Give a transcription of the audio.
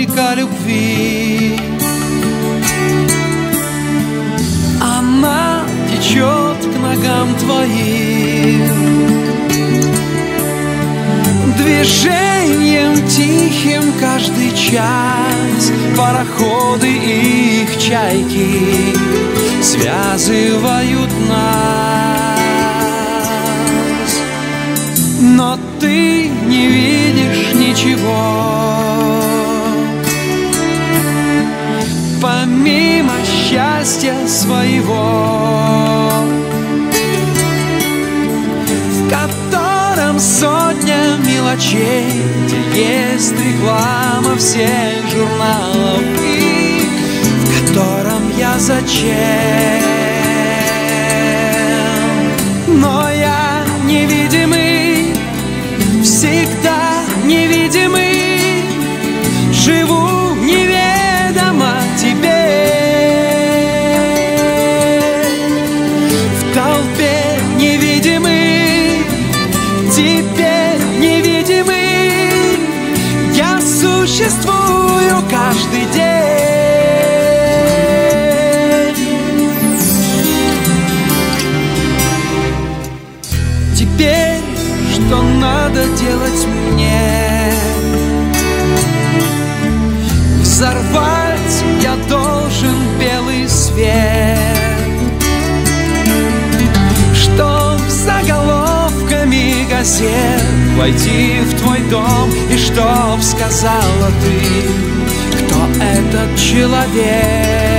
река любви. Она течет к ногам твоим Движением тихим каждый час Пароходы и их чайки Связывают нас счастья своего В котором сотня мелочей Где есть реклама всех журналов И в котором я зачем? Но я невидимый Всегда толпе невидимый Теперь невидимый Я существую каждый день. Теперь что надо делать мне? Взорвать я должен белый свет газет Войти в твой дом? И чтоб сказала ты Кто этот человек